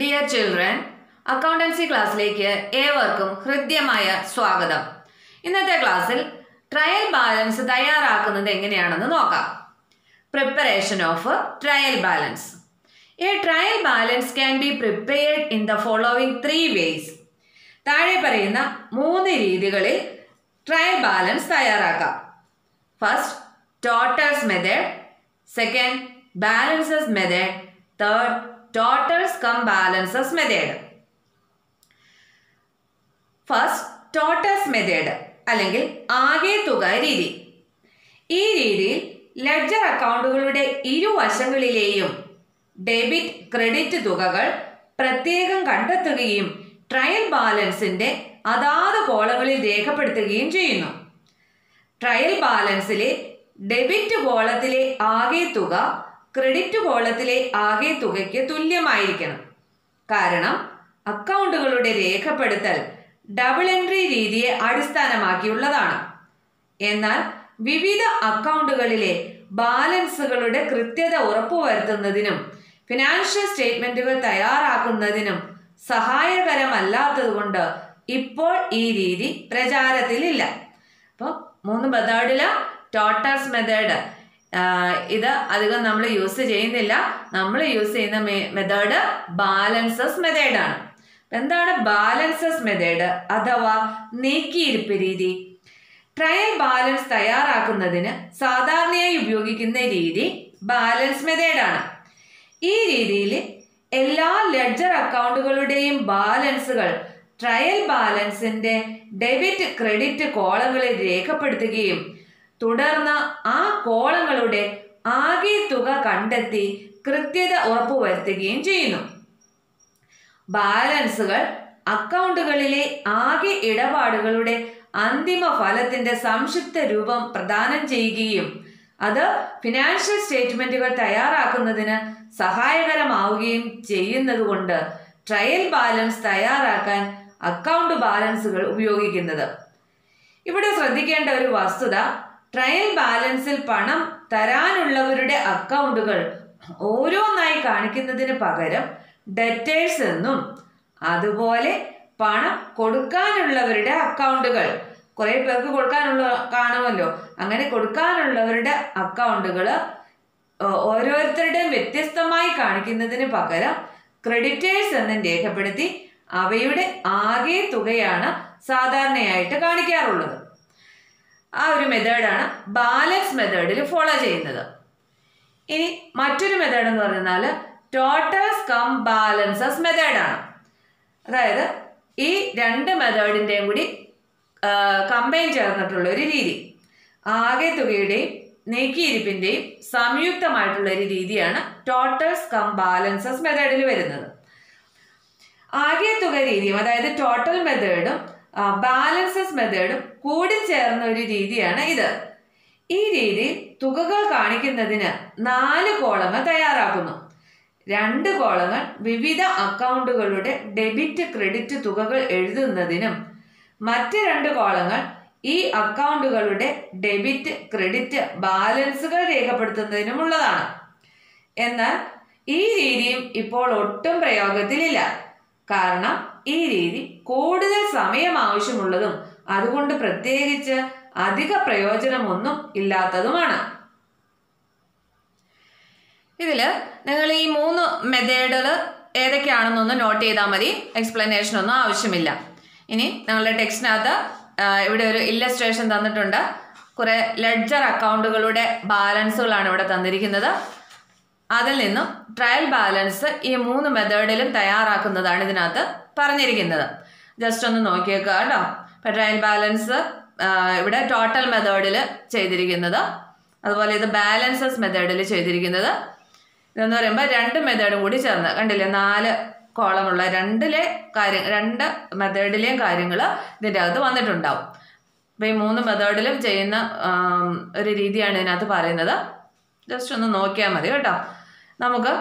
Dear children accountancy ക്ലാസ്സിലേക്ക് ഏവർക്കും ഹൃദ്യമായ സ്വാഗതം. ഇന്നത്തെ ക്ലാസ്സിൽ ട്രയൽ ബാലൻസ് തയ്യാറാക്കുന്നത് എങ്ങനെയാണെന്ന് നോക്കാം. Preparation of trial balance a trial balance can be prepared in the following three ways താഴെ പറയുന്ന മൂന്ന് രീതികളിൽ ട്രയൽ ബാലൻസ് തയ്യാറാക്കാം. First totals method second balances method third totals cum balances method first totals method അല്ലെങ്കിൽ ആകെ തുക രീതി. ഈ രീതിയിൽ ലെഡ്ജർ അക്കൗണ്ടുകളുടെ ഇരുവശങ്ങളിലെയും ഡെബിറ്റ് ക്രെഡിറ്റ് തുകകൾ പ്രത്യേകം കണ്ടെത്തുകയും ട്രയൽ ബാലൻസിന്റെ അതാത് കോളങ്ങളിൽ രേഖപ്പെടുത്തുകയും ചെയ്യുന്നു. ട്രയൽ ബാലൻസിലെ ഡെബിറ്റ് കോളത്തിലെ ആകെ തുക ക്രെഡിറ്റ് കോളത്തിലെ ആകെ തുകയ്ക്ക് തുല്യമായിരിക്കണം. കാരണം അക്കൗണ്ടുകളുടെ രേഖപ്പെടുത്തൽ ഡബിൾ എൻട്രി രീതിയെ അടിസ്ഥാനമാക്കിയുള്ളതാണ്. എന്നാൽ വിവിധ അക്കൗണ്ടുകളിലെ ബാലൻസുകളുടെ കൃത്യത ഉറപ്പുവരുത്തുന്നതിനും ഫിനാൻഷ്യൽ സ്റ്റേറ്റ്മെന്റുകൾ തയ്യാറാക്കുന്നതിനും സഹായകരമല്ലാത്തതുകൊണ്ട് ഇപ്പോൾ ഈ രീതി പ്രചാരത്തിലില്ല. അപ്പോൾ മൂന്ന് മെത്തേഡിൽ ടോട്ടൽസ് മെത്തേഡ് ഇത് അധികം നമ്മൾ യൂസ് ചെയ്യുന്നില്ല. നമ്മൾ യൂസ് ചെയ്യുന്ന മെത്തേഡ് ബാലൻസസ് മെത്തേഡാണ് എന്താണ് ബാലൻസസ് മെത്തേഡ് അഥവാ നീക്കിയിരിപ്പ് രീതി. ട്രയൽ ബാലൻസ് തയ്യാറാക്കുന്നതിന് സാധാരണയായി ഉപയോഗിക്കുന്ന രീതി ബാലൻസ് മെത്തേഡാണ് ഈ രീതിയിൽ എല്ലാ ലെഡ്ജർ അക്കൗണ്ടുകളുടെയും ബാലൻസുകൾ ട്രയൽ ബാലൻസിന്റെ ഡെബിറ്റ് ക്രെഡിറ്റ് കോളങ്ങളിൽ രേഖപ്പെടുത്തുകയും തുടർന്ന് ആ കോളങ്ങളുടെ ആകെ തുക കണ്ടെത്തി കൃത്യത ഉറപ്പുവരുത്തുകയും ചെയ്യുന്നു. ബാലൻസുകൾ അക്കൗണ്ടുകളിലെ ആകെ ഇടപാടുകളുടെ അന്തിമ ഫലത്തിന്റെ സംക്ഷിപ്ത രൂപം പ്രദാനം ചെയ്യുകയും അത് ഫിനാൻഷ്യൽ സ്റ്റേറ്റ്മെന്റുകൾ തയ്യാറാക്കുന്നതിന് സഹായകരമാവുകയും ചെയ്യുന്നതുകൊണ്ട് ട്രയൽ ബാലൻസ് തയ്യാറാക്കാൻ അക്കൗണ്ട് ബാലൻസുകൾ ഉപയോഗിക്കുന്നത്. ഇവിടെ ശ്രദ്ധിക്കേണ്ട ഒരു വസ്തുത ട്രയൽ ബാലൻസിൽ പണം തരാനുള്ളവരുടെ അക്കൗണ്ടുകൾ ഓരോന്നായി കാണിക്കുന്നതിന് പകരം ഡെറ്റേഴ്സ് എന്നും അതുപോലെ പണം കൊടുക്കാനുള്ളവരുടെ അക്കൗണ്ടുകൾ. കുറെ പേർക്ക് കൊടുക്കാനുള്ള കാണുമല്ലോ. അങ്ങനെ കൊടുക്കാനുള്ളവരുടെ അക്കൗണ്ടുകൾ ഓരോരുത്തരുടെയും വ്യത്യസ്തമായി കാണിക്കുന്നതിന് പകരം ക്രെഡിറ്റേഴ്സ് എന്നും രേഖപ്പെടുത്തി അവയുടെ ആകെ തുകയാണ് സാധാരണയായിട്ട് കാണിക്കാറുള്ളത്. ആ ഒരു മെത്തേഡാണ് ബാലൻസ് മെത്തേഡിൽ ഫോളോ ചെയ്യുന്നത്. ഇനി മറ്റൊരു മെത്തേഡ് എന്ന് പറഞ്ഞാൽ ടോട്ടൽസ് കം ബാലൻസസ് മെത്തേഡാണ് അതായത് ഈ രണ്ട് മെത്തേഡിന്റെയും കൂടി കമ്പൈൻ ചേർന്നിട്ടുള്ള ഒരു രീതി. ആകെ തുകയുടെയും നീക്കിയിരിപ്പിന്റെയും സംയുക്തമായിട്ടുള്ള ഒരു രീതിയാണ് ടോട്ടൽസ് കം ബാലൻസസ് മെത്തേഡിൽ വരുന്നത്. ആകെ തുക രീതിയും അതായത് ടോട്ടൽ മെത്തേഡും ബാലൻസസ് മെത്തേഡും കൂടി ചേർന്ന ഒരു രീതിയാണ് ഇത്. ഈ രീതിയിൽ തുകകൾ കാണിക്കുന്നതിന് നാല് കോളങ്ങൾ തയ്യാറാക്കുന്നു. രണ്ട് കോളങ്ങൾ വിവിധ അക്കൗണ്ടുകളുടെ ഡെബിറ്റ് ക്രെഡിറ്റ് തുകകൾ എഴുതുന്നതിനും മറ്റ് രണ്ട് കോളങ്ങൾ ഈ അക്കൗണ്ടുകളുടെ ഡെബിറ്റ് ക്രെഡിറ്റ് ബാലൻസുകൾ രേഖപ്പെടുത്തുന്നതിനുമുള്ളതാണ് എന്നാൽ ഈ രീതിയും ഇപ്പോൾ ഒട്ടും പ്രയോഗത്തിലില്ല. കാരണം ഈ രീതി കൂടുതൽ സമയം ആവശ്യമുള്ളതും അതുകൊണ്ട് പ്രത്യേകിച്ച് അധിക പ്രയോജനമൊന്നും ഇല്ലാത്തതുമാണ്. ഇതിൽ നിങ്ങൾ ഈ മൂന്ന് മെത്തേഡുകൾ ഏതൊക്കെയാണെന്നൊന്ന് നോട്ട് ചെയ്താൽ മതി. എക്സ്പ്ലനേഷൻ ഒന്നും ആവശ്യമില്ല. ഇനി നിങ്ങളുടെ ടെക്സ്റ്റിനകത്ത് ഇവിടെ ഒരു ഇല്ലസ്ട്രേഷൻ തന്നിട്ടുണ്ട്. കുറേ ലെഡ്ജർ അക്കൗണ്ടുകളുടെ ബാലൻസുകളാണ് ഇവിടെ തന്നിരിക്കുന്നത്. അതിൽ നിന്നും ട്രയൽ ബാലൻസ് ഈ മൂന്ന് മെത്തേഡിലും തയ്യാറാക്കുന്നതാണ് ഇതിനകത്ത്. പറഞ്ഞിരിക്കുന്നത്. ജസ്റ്റ് ഒന്ന് നോക്കിയേക്കുക കേട്ടോ. ഇപ്പം ട്രയൽ ബാലൻസ് ഇവിടെ ടോട്ടൽ മെത്തേഡിൽ ചെയ്തിരിക്കുന്നത്. അതുപോലെ ഇത് ബാലൻസസ് മെത്തേഡിൽ ചെയ്തിരിക്കുന്നത്. ഇതെന്ന് പറയുമ്പോൾ രണ്ട് മെത്തേഡും കൂടി ചേർന്ന്. കണ്ടില്ലേ? നാല് കോളമുള്ള രണ്ടിലെ കാര്യം രണ്ട് മെത്തേഡിലെയും കാര്യങ്ങൾ ഇതിന്റെ അകത്ത് വന്നിട്ടുണ്ടാവും. അപ്പോൾ ഈ മൂന്ന് മെത്തേഡിലും ചെയ്യുന്ന ഒരു രീതിയാണ് ഇതിനകത്ത് പറയുന്നത്. ജസ്റ്റ് ഒന്ന് നോക്കിയാൽ മതി കേട്ടോ. നമുക്ക്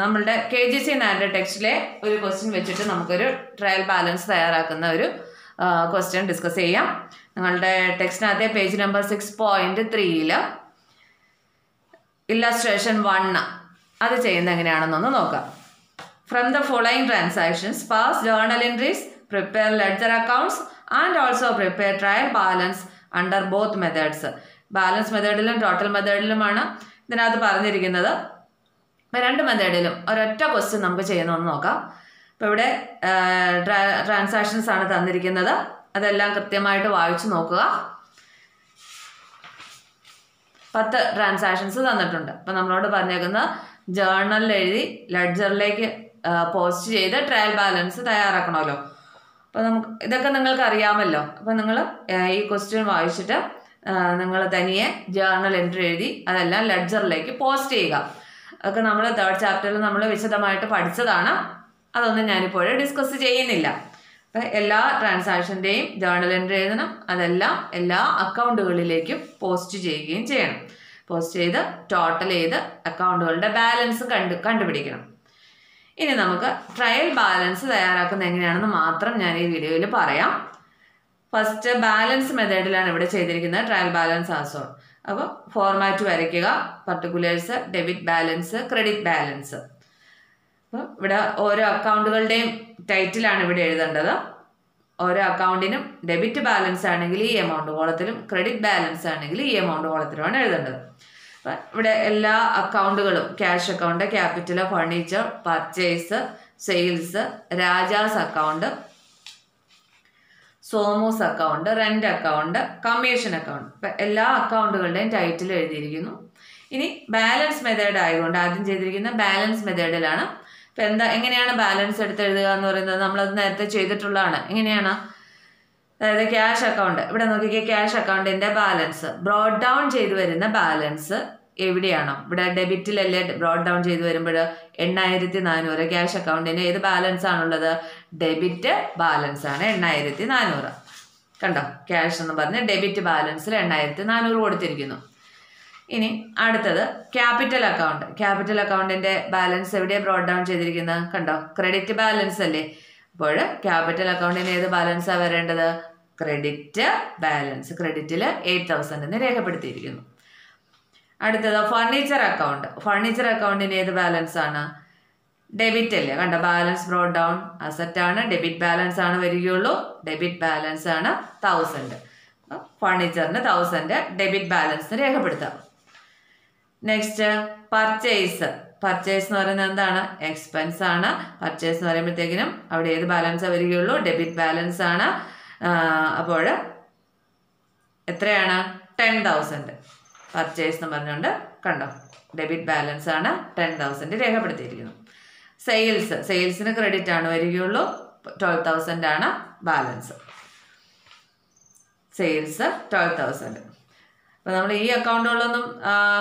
നമ്മളുടെ കെ ജി സി നാന്റെ ടെക്സ്റ്റിലെ ഒരു ക്വസ്റ്റ്യൻ വെച്ചിട്ട് നമുക്കൊരു ട്രയൽ ബാലൻസ് തയ്യാറാക്കുന്ന ഒരു ക്വസ്റ്റ്യൻ ഡിസ്കസ് ചെയ്യാം. നിങ്ങളുടെ ടെക്സ്റ്റിനകത്തെ പേജ് നമ്പർ സിക്സ് പോയിന്റ് ത്രീയിൽ ഇല്ലസ്ട്രേഷൻ വണ്ണ് അത് ചെയ്യുന്ന എങ്ങനെയാണെന്നൊന്ന് നോക്കാം. From the following transactions pass journal entries prepare ledger accounts and also prepare trial balance under both methods balance മെത്തേഡിലും total മെത്തേഡിലുമാണ് ഇതിനകത്ത് പറഞ്ഞിരിക്കുന്നത്. രണ്ട് മെത്തേഡിലും ഒരൊറ്റ ക്വസ്റ്റ്യൻ നമുക്ക് ചെയ്യുന്നതെന്ന് നോക്കാം. അപ്പോൾ ഇവിടെ ട്രാൻസാക്ഷൻസ് ആണ് തന്നിരിക്കുന്നത്. അതെല്ലാം കൃത്യമായിട്ട് വായിച്ചു നോക്കുക. പത്ത് ട്രാൻസാക്ഷൻസ് തന്നിട്ടുണ്ട്. അപ്പം നമ്മളോട് പറഞ്ഞേക്കുന്ന ജേർണലിൽ എഴുതി ലെഡ്ജറിലേക്ക് പോസ്റ്റ് ചെയ്ത് ട്രയൽ ബാലൻസ് തയ്യാറാക്കണമല്ലോ. അപ്പോൾ നമുക്ക് ഇതൊക്കെ നിങ്ങൾക്ക് അറിയാമല്ലോ. അപ്പോൾ നിങ്ങൾ ഈ ക്വസ്റ്റ്യൻ വായിച്ചിട്ട് നിങ്ങൾ തനിയെ ജേർണൽ എൻട്രി എഴുതി അതെല്ലാം ലെഡ്ജറിലേക്ക് പോസ്റ്റ് ചെയ്യുക. അതൊക്കെ നമ്മൾ തേർഡ് ചാപ്റ്ററിൽ നമ്മൾ വിശദമായിട്ട് പഠിച്ചതാണ്. അതൊന്നും ഞാനിപ്പോൾ ഡിസ്കസ് ചെയ്യുന്നില്ല. അപ്പം എല്ലാ ട്രാൻസാക്ഷന്റെയും ജേണൽ എൻട്രി എഴുതണം. അതെല്ലാം എല്ലാ അക്കൗണ്ടുകളിലേക്കും പോസ്റ്റ് ചെയ്യുകയും ചെയ്യണം. പോസ്റ്റ് ചെയ്ത് ടോട്ടൽ ചെയ്ത് അക്കൗണ്ടുകളുടെ ബാലൻസ് കണ്ട് കണ്ടുപിടിക്കണം. ഇനി നമുക്ക് ട്രയൽ ബാലൻസ് തയ്യാറാക്കുന്നത് എങ്ങനെയാണെന്ന് മാത്രം ഞാൻ ഈ വീഡിയോയിൽ പറയാം. ഫസ്റ്റ് ബാലൻസ് മെത്തേഡിലാണ് ഇവിടെ ചെയ്തിരിക്കുന്നത്. ട്രയൽ ബാലൻസ് ആസോൺ അപ്പോൾ ഫോർമാറ്റ് വരയ്ക്കുക. Particulars debit balance credit balance അപ്പോൾ ഇവിടെ ഓരോ അക്കൗണ്ടുകളുടെയും ടൈറ്റിലാണ് ഇവിടെ എഴുതേണ്ടത്. ഓരോ അക്കൗണ്ടിനും ഡെബിറ്റ് ബാലൻസ് ആണെങ്കിൽ ഈ എമൗണ്ട് കോളത്തിലും ക്രെഡിറ്റ് ബാലൻസ് ആണെങ്കിൽ ഈ എമൗണ്ട് കോളത്തിലുമാണ് എഴുതേണ്ടത്. അപ്പം ഇവിടെ എല്ലാ അക്കൗണ്ടുകളും cash account capital furniture purchase sales Rajas account സോമൂസ് account rent account commission account ഇപ്പം എല്ലാ അക്കൗണ്ടുകളുടെയും ടൈറ്റിൽ എഴുതിയിരിക്കുന്നു. ഇനി ബാലൻസ് മെത്തേഡ് ആയതുകൊണ്ട് ആദ്യം ചെയ്തിരിക്കുന്ന ബാലൻസ് മെത്തേഡിലാണ് ഇപ്പം എന്താ എങ്ങനെയാണ് ബാലൻസ് എടുത്ത് എഴുതുക എന്ന് പറയുന്നത്? നമ്മളത് നേരത്തെ ചെയ്തിട്ടുള്ളതാണ്. എങ്ങനെയാണ്? അതായത് ക്യാഷ് അക്കൗണ്ട് ഇവിടെ നോക്കിക്കേ ക്യാഷ് അക്കൗണ്ടിന്റെ ബാലൻസ് ബ്രോഡ് ഡൗൺ ചെയ്തു വരുന്ന ബാലൻസ് എവിടെയാണോ? ഇവിടെ ഡെബിറ്റിലല്ലേ ബ്രോഡ് ഡൗൺ ചെയ്ത് വരുമ്പോൾ എണ്ണായിരത്തി നാനൂറ് ക്യാഷ് അക്കൗണ്ടിന് ഏത് ബാലൻസ് ആണുള്ളത്? ഡെബിറ്റ് ബാലൻസ് ആണ് എണ്ണായിരത്തി നാനൂറ് കണ്ടോ? ക്യാഷ് എന്ന് പറഞ്ഞ് ഡെബിറ്റ് ബാലൻസിൽ എണ്ണായിരത്തി നാനൂറ് കൊടുത്തിരിക്കുന്നു. ഇനി അടുത്തത് ക്യാപിറ്റൽ അക്കൗണ്ട്. ക്യാപിറ്റൽ അക്കൗണ്ടിന്റെ ബാലൻസ് എവിടെയാണ് ബ്രോഡ് ഡൗൺ ചെയ്തിരിക്കുന്നത്? കണ്ടോ? ക്രെഡിറ്റ് ബാലൻസ് അല്ലേ? അപ്പോൾ ക്യാപിറ്റൽ അക്കൗണ്ടിന് ഏത് ബാലൻസാണ് വരേണ്ടത്? Credit balance. ക്രെഡിറ്റിൽ എയ്റ്റ് തൗസൻഡ് എന്ന് രേഖപ്പെടുത്തിയിരിക്കുന്നു. അടുത്തത് ഫർണിച്ചർ അക്കൗണ്ട് ഫർണിച്ചർ അക്കൗണ്ടിന് ഏത് ബാലൻസ് ആണ്? ഡെബിറ്റ് അല്ലേ? കണ്ട ബാലൻസ് ബ്രോഡ് ഡൗൺ അസറ്റ് ആണ്. ഡെബിറ്റ് ബാലൻസ് ആണ് വരികയുള്ളൂ. ഡെബിറ്റ് ബാലൻസ് ആണ് തൗസൻഡ് ഫർണിച്ചറിന് തൗസൻഡ് ഡെബിറ്റ് ബാലൻസ് രേഖപ്പെടുത്താം. നെക്സ്റ്റ് പർച്ചേസ് പർച്ചേസ് എന്ന് പറയുന്നത് എന്താണ്? എക്സ്പെൻസ് ആണ്. പർച്ചേസ് എന്ന് പറയുമ്പോഴത്തേക്കിനും അവിടെ ഏത് ബാലൻസ് വരികയുള്ളൂ? ഡെബിറ്റ് ബാലൻസ് ആണ്. അപ്പോൾ എത്രയാണ്? ടെൻ തൗസൻഡ് പർച്ചേസ് എന്ന് പറഞ്ഞുകൊണ്ട് കണ്ടോ? ഡെബിറ്റ് ബാലൻസ് ആണ് ടെൻ തൗസൻഡ് രേഖപ്പെടുത്തിയിരിക്കുന്നു സെയിൽസ് സെയിൽസിന് ക്രെഡിറ്റ് ആണ് വരികയുള്ളൂ. ട്വൽവ് തൗസൻഡ് ആണ് ബാലൻസ് സെയിൽസ് ട്വൽവ് തൗസൻഡ് അപ്പോൾ നമ്മൾ ഈ അക്കൗണ്ടുകളൊന്നും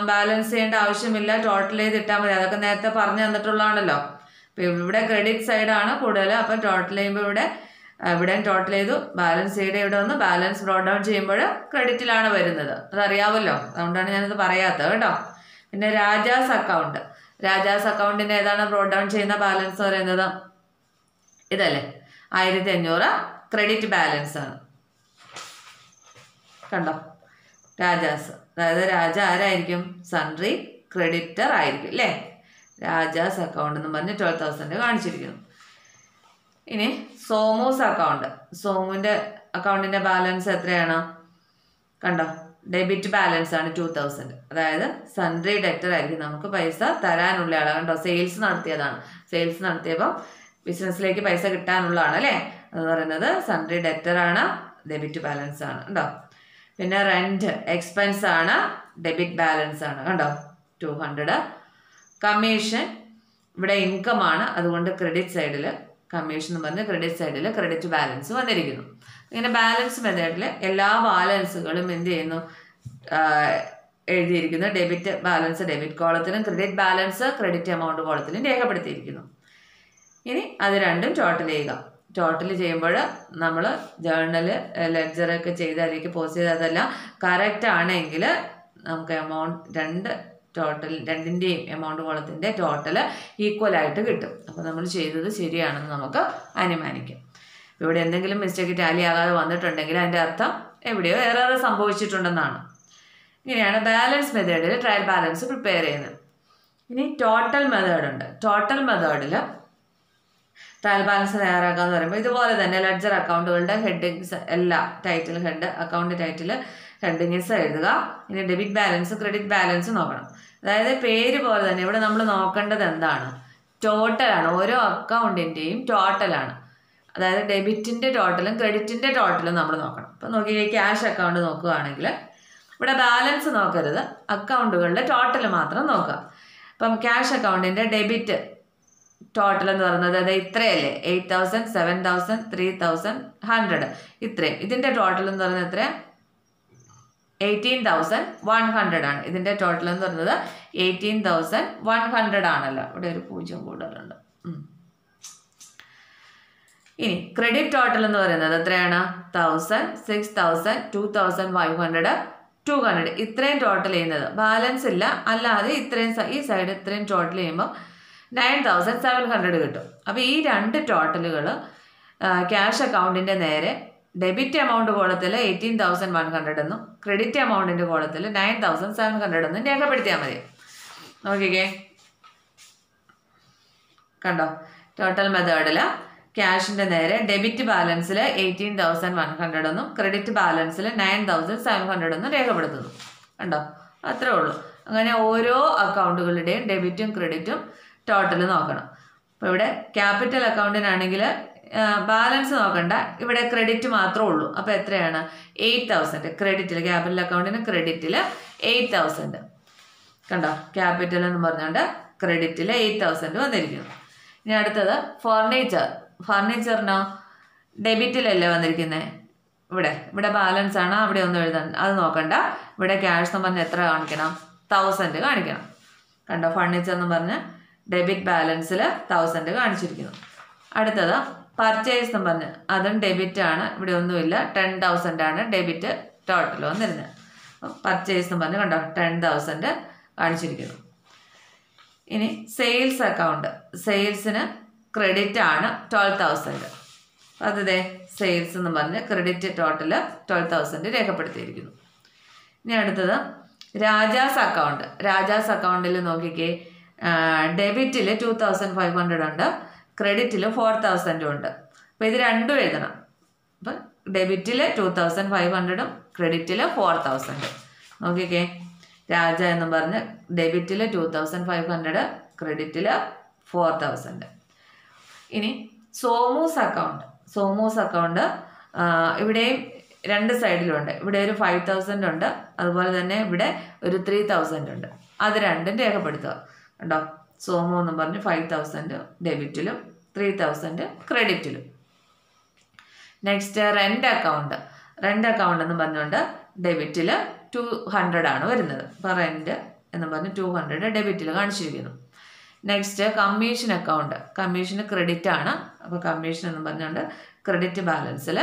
ബാലൻസ് ചെയ്യേണ്ട ആവശ്യമില്ല. ടോട്ടൽ ചെയ്ത് ഇട്ടാൽ മതി. അതൊക്കെ നേരത്തെ പറഞ്ഞു തന്നിട്ടുള്ളതാണല്ലോ. അപ്പോൾ ഇവിടെ ക്രെഡിറ്റ് സൈഡാണ് കൂടുതൽ. അപ്പോൾ ടോട്ടൽ ചെയ്യുമ്പോൾ ഇവിടെ ഇവിടെ ടോട്ടൽ ചെയ്തു. ബാലൻസ് ചെയ്ത് ഇവിടെ വന്ന്. ബാലൻസ് ബ്രോഡ് ഡൗൺ ചെയ്യുമ്പോൾ ക്രെഡിറ്റിലാണ് വരുന്നത്. അതറിയാമല്ലോ അതുകൊണ്ടാണ് ഞാനത് പറയാത്തത് കേട്ടോ. പിന്നെ രാജാസ് അക്കൗണ്ട് രാജാസ് അക്കൗണ്ടിന്റെ ഏതാണ് ബ്രോഡ് ഡൗൺ ചെയ്യുന്ന ബാലൻസ് പറയുന്നത്? ഇതല്ലേ. ആയിരത്തി അഞ്ഞൂറ് ക്രെഡിറ്റ് ബാലൻസ് ആണ്. കണ്ടോ? രാജാസ്. അതായത് രാജ ആരായിരിക്കും? സൺട്രി ക്രെഡിറ്റർ ആയിരിക്കും അല്ലേ? രാജാസ് അക്കൗണ്ട് എന്ന് പറഞ്ഞ് ട്വൽവ് തൗസൻഡ് കാണിച്ചിരിക്കുന്നു. ഇനി സോമൂസ് അക്കൗണ്ട് സോമുവിന്റെ അക്കൗണ്ടിന്റെ ബാലൻസ് എത്രയാണ്? കണ്ടോ? ഡെബിറ്റ് ബാലൻസ് ആണ് ടു തൗസൻഡ് അതായത് സൺഡ്രി ഡെറ്റർ ആയിരിക്കും. നമുക്ക് പൈസ തരാനുള്ള ആളാണ്. കണ്ടോ? സെയിൽസ് നടത്തിയതാണ്. സെയിൽസ് നടത്തിയപ്പോൾ ബിസിനസ്സിലേക്ക് പൈസ കിട്ടാനുള്ളതാണ് അല്ലേ? എന്ന് പറയുന്നത് സൺഡ്രി ഡെറ്റർ ആണ് ഡെബിറ്റ് ബാലൻസ് ആണ്. കണ്ടോ? പിന്നെ റെന്റ് എക്സ്പെൻസ് ആണ് ഡെബിറ്റ് ബാലൻസ് ആണ്. കണ്ടോ? ടു ഹൺഡ്രഡ് കമ്മീഷൻ ഇവിടെ ഇൻകം ആണ്. അതുകൊണ്ട് ക്രെഡിറ്റ് സൈഡിൽ കമ്മീഷൻ എന്ന് പറഞ്ഞ ക്രെഡിറ്റ് സൈഡിൽ ക്രെഡിറ്റ് ബാലൻസ് വന്നിരിക്കുന്നു. ഇങ്ങനെ ബാലൻസ് മെത്തേഡിൽ എല്ലാ ബാലൻസുകളും എന്ത് ചെയ്യുന്നു? എഴുതിയിരിക്കുന്നു. ഡെബിറ്റ് ബാലൻസ് ഡെബിറ്റ് കോളത്തിലും ക്രെഡിറ്റ് ബാലൻസ് ക്രെഡിറ്റ് എമൗണ്ട് കോളത്തിലും രേഖപ്പെടുത്തിയിരിക്കുന്നു. ഇനി അത് രണ്ടും ടോട്ടൽ ചെയ്യുക. ടോട്ടൽ ചെയ്യുമ്പോൾ നമ്മൾ ജേർണൽ ലെഡ്ജറൊക്കെ ചെയ്ത് അതിലേക്ക് പോസ്റ്റ് ചെയ്ത് അതെല്ലാം കറക്റ്റ് ആണെങ്കിൽ നമുക്ക് എമൗണ്ട് രണ്ട് ടോട്ടൽ രണ്ടിന്റെയും എമൗണ്ട് കോളത്തിന്റെ ടോട്ടൽ ഈക്വൽ ആയിട്ട് കിട്ടും. അപ്പോൾ നമ്മൾ ചെയ്തത് ശരിയാണെന്ന് നമുക്ക് അനുമാനിക്കാം. ഇവിടെ എന്തെങ്കിലും മിസ്റ്റേക്ക് ടാലി ആകാതെ വന്നിട്ടുണ്ടെങ്കിൽ അതിന്റെ അർത്ഥം എവിടെയോ ഏറെ സംഭവിച്ചിട്ടുണ്ടെന്നാണ്. ഇങ്ങനെയാണ് ബാലൻസ് മെത്തേഡിൽ ട്രയൽ ബാലൻസ് പ്രിപ്പയർ ചെയ്യുന്നത്. ഇനി ടോട്ടൽ മെത്തേഡ് ഉണ്ട്. ടോട്ടൽ മെത്തേഡിൽ ട്രയൽ ബാലൻസ് തയ്യാറാക്കുക എന്ന് പറയുമ്പോൾ ഇതുപോലെ തന്നെ ലെഡ്ജർ അക്കൗണ്ടുകളുടെ ഹെഡിങ്സ് എല്ലാ title head account title headings എഴുതുക. ഇനി ഡെബിറ്റ് ബാലൻസ് ക്രെഡിറ്റ് ബാലൻസ് നോക്കണം. അതായത് പേര് പോലെ തന്നെ ഇവിടെ നമ്മൾ നോക്കേണ്ടത് എന്താണ്? ടോട്ടലാണ് ഓരോ അക്കൗണ്ടിന്റെയും ടോട്ടലാണ് അതായത് ഡെബിറ്റിന്റെ ടോട്ടലും ക്രെഡിറ്റിന്റെ ടോട്ടലും നമ്മൾ നോക്കണം. ഇപ്പം നോക്കി ക്യാഷ് അക്കൗണ്ട് നോക്കുകയാണെങ്കിൽ ഇവിടെ ബാലൻസ് നോക്കരുത്. അക്കൗണ്ടുകളുടെ ടോട്ടൽ മാത്രം നോക്കുക. അപ്പം ക്യാഷ് അക്കൗണ്ടിന്റെ ഡെബിറ്റ് ടോട്ടൽ എന്ന് പറയുന്നത് അതായത് ഇത്രയല്ലേ? Eight thousand seven thousand three thousand hundred ഇത്രയും. ഇതിന്റെ ടോട്ടൽ എന്ന് പറയുന്നത് എത്ര എയ്റ്റീൻ തൗസൻഡ് വൺ ഹൺഡ്രഡ് ആണ്. ഇതിന്റെ ടോട്ടൽ എന്ന് പറയുന്നത് എയ്റ്റീൻ തൗസൻഡ് വൺ ഹൺഡ്രഡ് ആണല്ലോ. ഇവിടെ ഒരു പൂജ്യം കൂടുതലുണ്ട്. ഇനി ക്രെഡിറ്റ് ടോട്ടൽ എന്ന് പറയുന്നത് എത്രയാണ്? Thousand six thousand two thousand five hundred two hundred ഇത്രയും ടോട്ടൽ ചെയ്യുന്നത്. ബാലൻസ് ഇല്ല. അല്ലാതെ ഇത്രയും ഈ സൈഡ് ഇത്രയും ടോട്ടൽ ചെയ്യുമ്പോൾ നയൻ തൗസൻഡ് സെവൻ ഹൺഡ്രഡ് കിട്ടും. അപ്പോൾ ഈ രണ്ട് ടോട്ടലുകൾ ക്യാഷ് അക്കൗണ്ടിന്റെ നേരെ ഡെബിറ്റ് എമൗണ്ട് കോളത്തിൽ എയ്റ്റീൻ തൗസൻഡ് വൺ ഹൺഡ്രഡ് എന്നും ക്രെഡിറ്റ് എമൗണ്ടിന്റെ കോളത്തിൽ നയൻ തൗസൻഡ് സെവൻ ഹൺഡ്രഡ് എന്നും രേഖപ്പെടുത്തിയാൽ മതി. നോക്കിക്കേ. കണ്ടോ? ടോട്ടൽ മെത്തേഡിൽ ക്യാഷിന്റെ നേരെ ഡെബിറ്റ് ബാലൻസിൽ എയ്റ്റീൻ തൗസൻഡ് വൺ ഹൺഡ്രഡ് എന്നും ക്രെഡിറ്റ് ബാലൻസിൽ നയൻ തൗസൻഡ് സെവൻ ഹൺഡ്രഡ് എന്നും രേഖപ്പെടുത്തുന്നു. കണ്ടോ? അത്രേ ഉള്ളൂ. അങ്ങനെ ഓരോ അക്കൗണ്ടുകളുടെയും ഡെബിറ്റും ക്രെഡിറ്റും ടോട്ടൽ നോക്കണം. അപ്പോൾ ഇവിടെ ക്യാപിറ്റൽ അക്കൗണ്ടിനാണെങ്കിൽ ബാലൻസ് നോക്കണ്ട. ഇവിടെ ക്രെഡിറ്റ് മാത്രമേ ഉള്ളൂ. അപ്പോൾ എത്രയാണ്? എയ്റ്റ് തൗസൻഡ് ക്രെഡിറ്റിൽ ക്യാപിറ്റൽ അക്കൗണ്ടിന് ക്രെഡിറ്റിൽ എയ്റ്റ് തൗസൻഡ് കണ്ടോ? ക്യാപിറ്റൽ എന്ന് പറഞ്ഞുകൊണ്ട് ക്രെഡിറ്റിൽ എയ്റ്റ് തൗസൻഡ് വന്നിരിക്കുന്നു. ഇനി അടുത്തത് ഫർണിച്ചർ ഫർണിച്ചറിനോ ഡെബിറ്റിലല്ലേ വന്നിരിക്കുന്നത് ഇവിടെ. ഇവിടെ ബാലൻസ് ആണ്. അവിടെ ഒന്നും എഴുതാൻ അത് നോക്കണ്ട. ഇവിടെ ക്യാഷ് എന്ന് പറഞ്ഞ് എത്ര കാണിക്കണം? തൗസൻഡ് കാണിക്കണം. കണ്ടോ? ഫർണിച്ചർ എന്ന് പറഞ്ഞ് ഡെബിറ്റ് ബാലൻസിൽ തൗസൻഡ് കാണിച്ചിരിക്കുന്നു. അടുത്തത് പർച്ചേസ് എന്ന് പറഞ്ഞ്. അതും ഡെബിറ്റ് ആണ്. ഇവിടെ ഒന്നുമില്ല. ടെൻ തൗസൻഡ് ആണ് ഡെബിറ്റ് ടോട്ടൽ വന്നിരുന്നത്. പർച്ചേസ് എന്ന് പറഞ്ഞ് കണ്ടോ? ടെൻ തൗസൻഡ് കാണിച്ചിരിക്കുന്നു. ഇനി സെയിൽസ് അക്കൗണ്ട് സെയിൽസിന് ക്രെഡിറ്റ് ആണ് ട്വൽവ് തൗസൻഡ് അതെ സെയിൽസ് എന്ന് പറഞ്ഞ് ക്രെഡിറ്റ് ടോട്ടൽ ട്വൽവ് തൗസൻഡ് രേഖപ്പെടുത്തിയിരിക്കുന്നു. ഇനി അടുത്തത് രാജാസ് അക്കൗണ്ട് രാജാസ് അക്കൗണ്ടിൽ നോക്കിക്കേ ഡെബിറ്റിൽ ടു തൗസൻഡ് ഫൈവ് ഹൺഡ്രഡ് ഉണ്ട്. ക്രെഡിറ്റിൽ ഫോർ തൗസൻഡും ഉണ്ട്. അപ്പോൾ ഇത് രണ്ടും എഴുതണം. അപ്പം ഡെബിറ്റിൽ ടു തൗസൻഡ് ഫൈവ് ഹൺഡ്രഡും ക്രെഡിറ്റിൽ ഫോർ തൗസൻഡ് നോക്കിക്കേ. രാജ എന്ന് പറഞ്ഞ് ഡെബിറ്റിൽ ടു തൗസൻഡ് ഫൈവ് ഹൺഡ്രഡ് ക്രെഡിറ്റിൽ ഫോർ തൗസൻഡ് ഇനി സോമൂസ് അക്കൗണ്ട് സോമൂസ് അക്കൗണ്ട് ഇവിടെയും രണ്ട് സൈഡിലുണ്ട് ഇവിടെ ഒരു ഫൈവ് തൗസൻഡ് ഉണ്ട്. അതുപോലെ തന്നെ ഇവിടെ ഒരു ത്രീ തൗസൻഡ് ഉണ്ട്. അത് രണ്ടും രേഖപ്പെടുത്തുക. കണ്ടോ? സോമു എന്ന് പറഞ്ഞ് ഫൈവ് തൗസൻഡ് ഡെബിറ്റിലും three thousand ക്രെഡിറ്റിലും next rent account rent account എന്ന് പറഞ്ഞുകൊണ്ട് ഡെബിറ്റിൽ ടു ഹൺഡ്രഡ് ആണ് വരുന്നത്. അപ്പോൾ റെന്റ് എന്ന് പറഞ്ഞ് ടു ഹൺഡ്രഡ് ഡെബിറ്റിൽ കാണിച്ചിരിക്കുന്നു. നെക്സ്റ്റ് കമ്മീഷൻ അക്കൗണ്ട് കമ്മീഷന് ക്രെഡിറ്റ് ആണ്. അപ്പോൾ കമ്മീഷൻ എന്ന് പറഞ്ഞുകൊണ്ട് ക്രെഡിറ്റ് ബാലൻസിൽ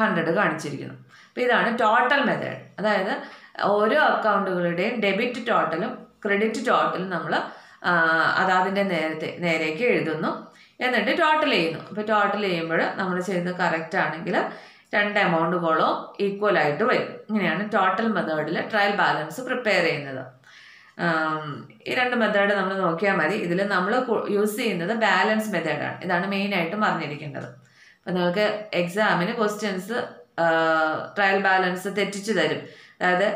ഹൺഡ്രഡ് കാണിച്ചിരിക്കുന്നു. അപ്പോൾ ഇതാണ് ടോട്ടൽ മെത്തേഡ് അതായത് ഓരോ അക്കൗണ്ടുകളുടെയും ഡെബിറ്റ് ടോട്ടലും ക്രെഡിറ്റ് ടോട്ടലും നമ്മൾ അതാതിന്റെ നേരത്തെ നേരേക്ക് എഴുതുന്നു. എന്നിട്ട് ടോട്ടൽ ചെയ്യുന്നു. അപ്പോൾ ടോട്ടൽ ചെയ്യുമ്പോൾ നമ്മൾ ചെയ്യുന്നത് കറക്റ്റ് ആണെങ്കിൽ രണ്ട് എമൗണ്ടുകളോ ഈക്വൽ ആയിട്ട് വരും. ഇങ്ങനെയാണ് ടോട്ടൽ മെത്തേഡിൽ ട്രയൽ ബാലൻസ് പ്രിപ്പയർ ചെയ്യുന്നത്. ഈ രണ്ട് മെത്തേഡ് നമ്മൾ നോക്കിയാൽ മതി. ഇതിൽ നമ്മൾ യൂസ് ചെയ്യുന്നത് ബാലൻസ് മെത്തേഡാണ് ഇതാണ് മെയിനായിട്ടും പറഞ്ഞിരിക്കേണ്ടത്. അപ്പം നിങ്ങൾക്ക് എക്സാമിന് ക്വസ്റ്റ്യൻസ് ട്രയൽ ബാലൻസ് തെറ്റിച്ച് തരും. അതായത്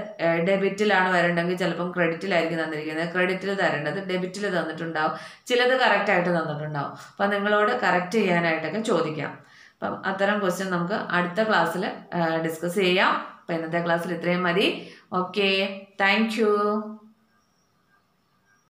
ഡെബിറ്റിലാണ് വരേണ്ടെങ്കിൽ ചിലപ്പം ക്രെഡിറ്റിലായിരിക്കും തന്നിരിക്കുന്നത്. ക്രെഡിറ്റിൽ തരേണ്ടത് ഡെബിറ്റിൽ തന്നിട്ടുണ്ടാവും. ചിലത് കറക്റ്റായിട്ട് തന്നിട്ടുണ്ടാവും. അപ്പം നിങ്ങളോട് കറക്റ്റ് ചെയ്യാനായിട്ടൊക്കെ ചോദിക്കാം. അപ്പം അത്തരം ക്വസ്റ്റ്യൻ നമുക്ക് അടുത്ത ക്ലാസ്സിൽ ഡിസ്കസ് ചെയ്യാം. അപ്പം ഇന്നത്തെ ക്ലാസ്സിൽ ഇത്രയും മതി. Okay thank